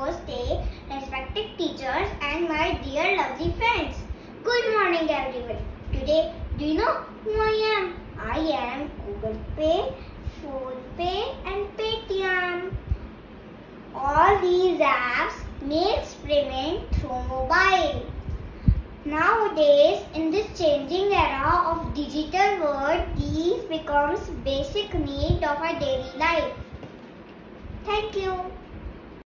Namaste, respected teachers and my dear lovely friends. Good morning everyone. Today, do you know who I am? I am Google Pay, PhonePe and Paytm. All these apps makes payment through mobile. Nowadays, in this changing era of digital world, these becomes basic need of our daily life. Thank you.